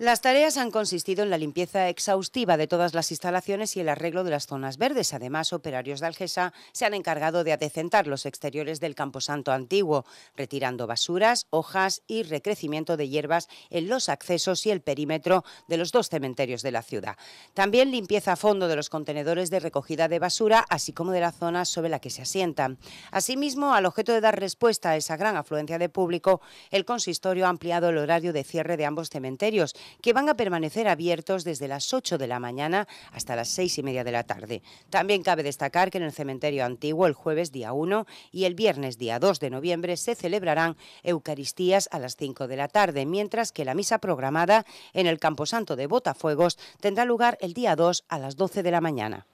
Las tareas han consistido en la limpieza exhaustiva de todas las instalaciones y el arreglo de las zonas verdes. Además, operarios de Algesa se han encargado de adecentar los exteriores del Camposanto antiguo, retirando basuras, hojas y recrecimiento de hierbas en los accesos y el perímetro de los dos cementerios de la ciudad. También limpieza a fondo de los contenedores de recogida de basura, así como de la zona sobre la que se asientan. Asimismo, al objeto de dar respuesta a esa gran afluencia de público, el consistorio ha ampliado el horario de cierre de ambos cementerios que van a permanecer abiertos desde las 8 de la mañana hasta las 6 y media de la tarde. También cabe destacar que en el cementerio antiguo el jueves día 1 y el viernes día 2 de noviembre se celebrarán Eucaristías a las 5 de la tarde, mientras que la misa programada en el Camposanto de Botafuegos tendrá lugar el día 2 a las 12 de la mañana.